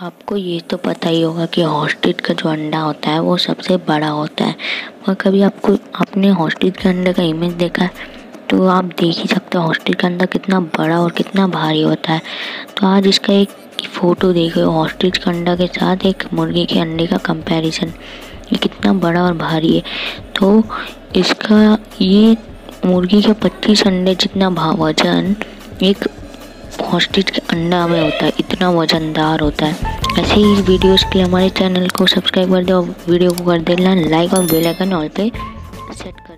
आपको ये तो पता ही होगा कि हॉस्टिट का जो अंडा होता है, वो सबसे बड़ा होता है। और कभी आपको आपने हॉस्टिट के अंडे का इमेज देखा है तो आप देख ही सकते हो हॉस्टिट का अंडा कितना बड़ा और कितना भारी होता है। तो आज इसका एक फ़ोटो देख रहे हो हॉस्टिट का अंडा के साथ एक मुर्गी के अंडे का कंपैरिजन ये कितना बड़ा और भारी है। तो इसका ये मुर्गी के पच्चीस अंडे जितना वज़न एक हॉस्टिच के अंडा में होता है, इतना वजनदार होता है। ऐसे ही वीडियोस के लिए हमारे चैनल को सब्सक्राइब कर दो और वीडियो को कर देना लाइक और बेल आइकन ऑल पे सेट कर